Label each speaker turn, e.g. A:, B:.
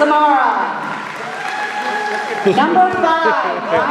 A: Samara. Number five.